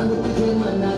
I'm